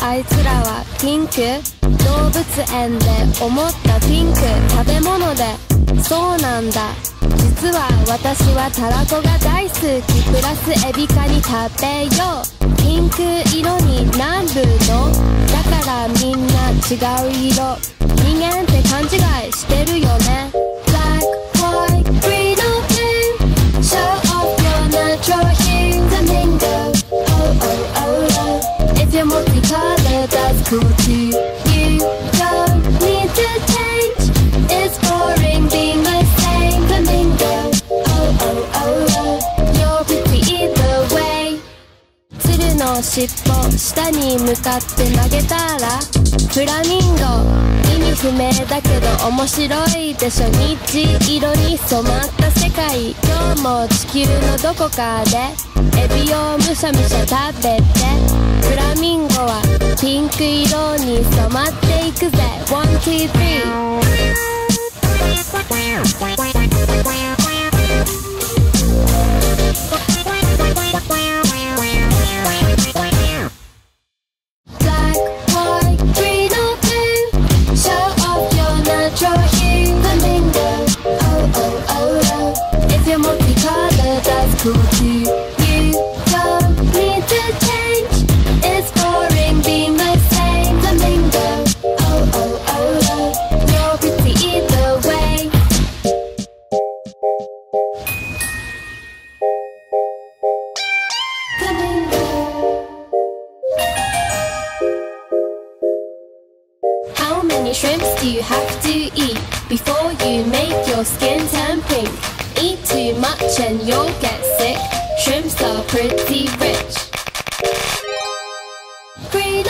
あいつらはピンク動物園で思ったピンク食べ物で。そうなんだ。実は私はたらこが大好き。プラスエビカに食べよう。ピンク色になるの。だからみんな違う色。人間って勘違尻尾下に向かって投げたらフラミンゴ。不明だけど面白いでしょ日色に染まった世界今日も地球のどこかでエビをむしゃむしゃ食べてフラミンゴはピンク色に染まっていくぜ123 How many shrimps do you have to eat before you make your skin turn pink? Pretty rich. Green